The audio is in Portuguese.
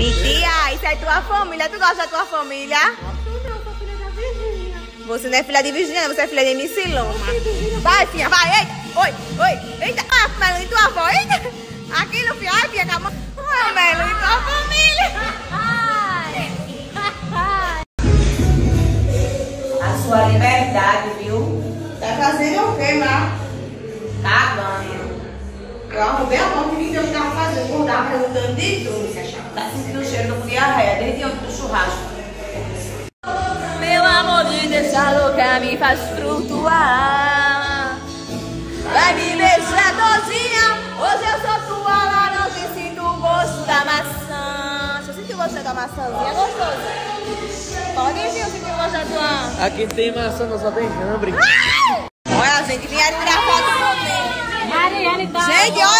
Titia, isso é tua família. Tu gosta da tua família? Você não é filha de Virgínia, você é filha de MC Loma. Vai, filha, vai. Eita, oi, oi. Eita, ah, Melanie, tua avó. Eita. Aqui no filho, ai, filha, calma. Ah, Melanie, tua família. A sua liberdade, viu? Tá fazendo o quê, Mar? Tá ganho. Eu arrumei a mão que ninguém tava fazendo. Vou dar perguntando de tudo, você achava? Tá sentindo o cheiro do diarreia desde ontem do churrasco. Meu amor de deixar louca me faz flutuar. Vai me deixar dozinha. Hoje eu sou tua lá, não te sinto o gosto da maçã. Você sentiu o gosto da maçãzinha? É gostoso. Pode vir, eu senti o gosto da tua. Aqui tem maçã, não só tem jambre. Olha, gente, vieram tirar foto comigo. Mariane tá. Gente, olha,